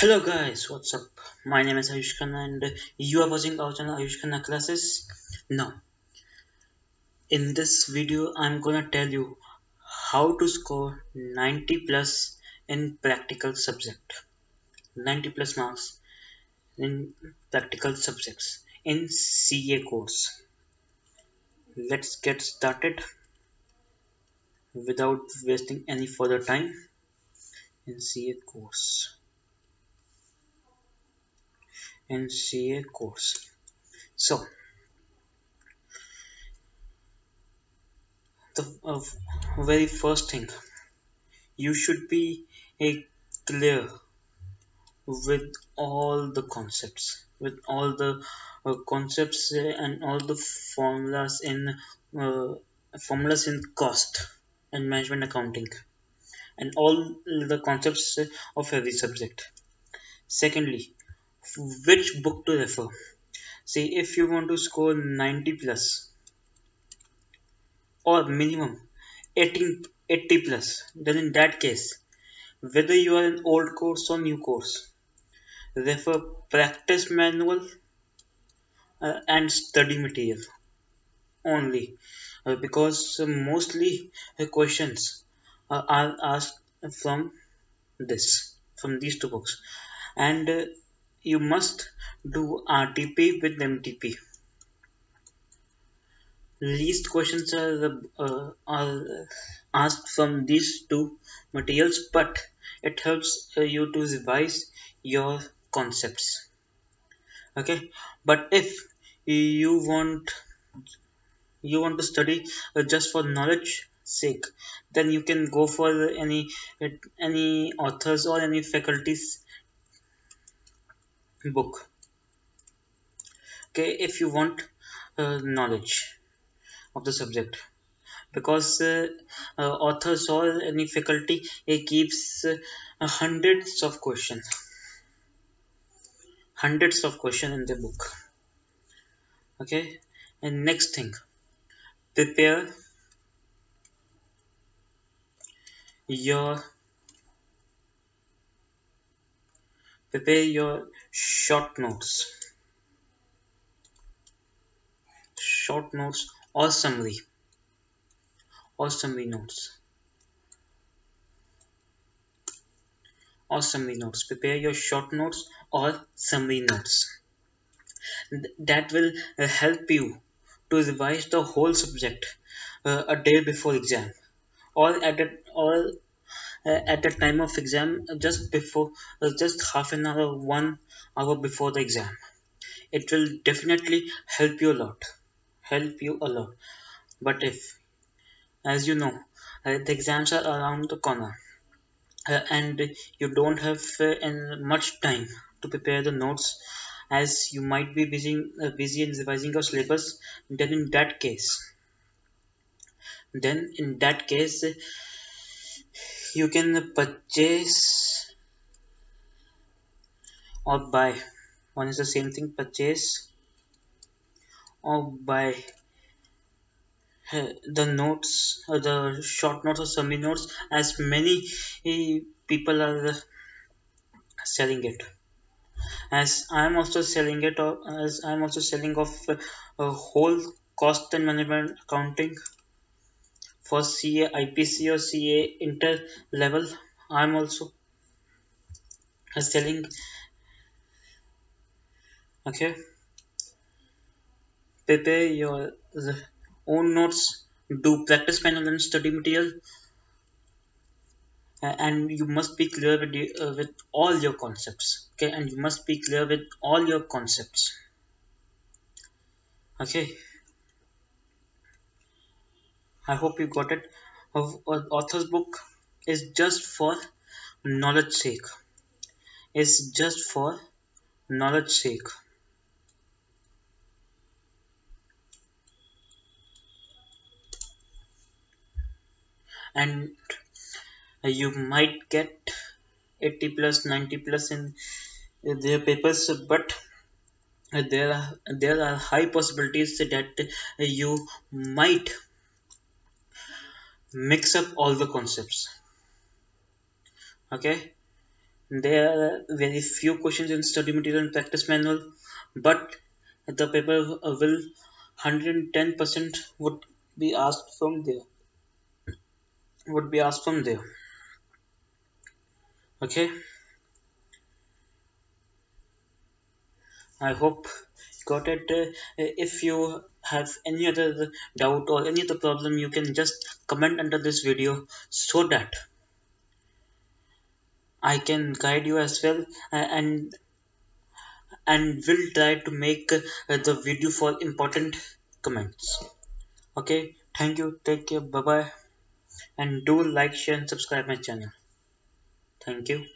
Hello guys, what's up? My name is Aayush Khanna and you are watching our channel Aayush Khanna Classes. Now, in this video, I'm gonna tell you how to score 90 plus in practical subject. 90 plus marks in practical subjects in CA course. Let's get started without wasting any further time in CA course. NCA course. So, the uh, very first thing you should be a clear with all the concepts, with all the uh, concepts and all the formulas in uh, formulas in cost and management accounting, and all the concepts of every subject. Secondly, which book to refer. See, if you want to score 90 plus or minimum 18, 80 plus, then in that case, whether you are in old course or new course, refer practice manual uh, and study material only uh, because uh, mostly questions are asked from this from these two books and uh, you must do RTP with MTP. Least questions are, uh, are asked from these two materials, but it helps uh, you to revise your concepts. Okay, but if you want you want to study uh, just for knowledge sake then you can go for any any authors or any faculties book. Okay if you want uh, knowledge of the subject. Because uh, uh, authors or any faculty it keeps uh, hundreds of questions. Hundreds of questions in the book. Okay and next thing. Prepare your prepare your short notes. Short notes or summary or summary notes. Or summary notes. Prepare your short notes or summary notes that will uh, help you to revise the whole subject uh, a day before exam. Or at a, or at the time of exam just before uh, just half an hour one hour before the exam. It will definitely help you a lot help you a lot. But if as you know uh, the exams are around the corner uh, and you don't have uh, much time to prepare the notes as you might be busy uh, busy in revising your syllabus then in that case then in that case you can purchase or buy. One is the same thing purchase or buy uh, the notes or the short notes or semi notes. As many eh, people are selling it. As i'm also selling it or as i'm also selling of a whole cost and management accounting for CA, IPC or CA inter level. I'm also selling. Okay. Prepare your own notes. Do practice panel and study material. and you must be clear with, uh, with all your concepts okay and you must be clear with all your concepts okay I hope you got it. Author's book is just for knowledge sake. It's just for knowledge sake. And you might get 80 plus 90 plus in their papers but there are there are high possibilities that you might mix up all the concepts. Okay? There are very few questions in study material and practice manual but the paper will 110% would be asked from there. Would be asked from there. Okay? I hope you got it. Uh, if you have any other doubt or any other problem you can just comment under this video so that i can guide you as well and and will try to make uh, the video for important comments. Okay? Thank you. Take care. Bye bye and do like share and subscribe my channel. Thank you